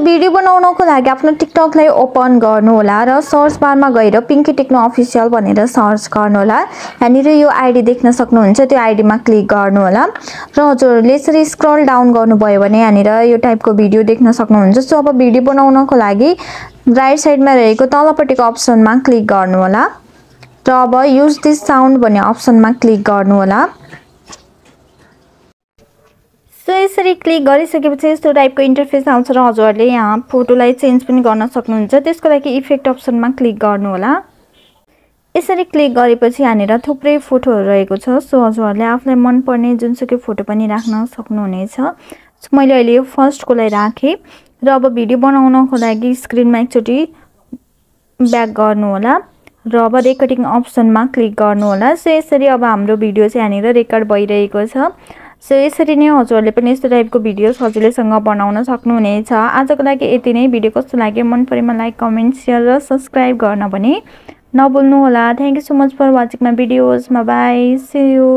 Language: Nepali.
भिडियो बनाउनको लागि आफ्नो टिकटकलाई ओपन गर्नुहोला र सर्च बारमा गएर पिङ्की टेक्नो अफिसियल भनेर सर्च गर्नुहोला। यहाँनिर यो आइडी देख्न सक्नुहुन्छ त्यो आइडीमा क्लिक गर्नुहोला। र हजुरहरूले यसरी स्क्रल डाउन गर्नुभयो भने यहाँनिर यो टाइपको भिडियो देख्न सक्नुहुन्छ। सो अब भिडियो बनाउनको लागि राइट साइडमा रहेको तलपट्टिको अप्सनमा क्लिक गर्नुहोला। र अब युज दिस साउन्ड भन्ने अप्सनमा क्लिक गर्नुहोला। सो यसरी क्लिक गरिसकेपछि यस्तो टाइपको इन्टरफेस आउँछ र हजुरहरूले यहाँ फोटोलाई चेन्ज पनि गर्न सक्नुहुन्छ। त्यसको लागि इफेक्ट अप्सनमा क्लिक गर्नुहोला। यसरी क्लिक गरेपछि यहाँनिर थुप्रै फोटोहरू रहेको छ। सो हजुरहरूले आफूलाई मनपर्ने जुनसुकै फोटो पनि राख्न सक्नुहुनेछ। मैले अहिले यो फर्स्टकोलाई राखेँ र अब भिडियो बनाउनको लागि स्क्रिनमा एकचोटि ब्याक गर्नुहोला। र अब रेकर्डिङ अप्सनमा क्लिक गर्नुहोला। सो यसरी अब हाम्रो भिडियो चाहिँ यहाँनिर रेकर्ड भइरहेको छ। सो यसरी नै हजुरहरूले पनि यस्तो टाइपको भिडियो सजिलैसँग बनाउन सक्नुहुनेछ। आजको लागि यति नै। भिडियो कस्तो लाग्यो मन परेमा लाइक कमेन्ट सेयर र सब्सक्राइब गर्न पनि नभुल्नुहोला। Thank you so much for watching my videos bye you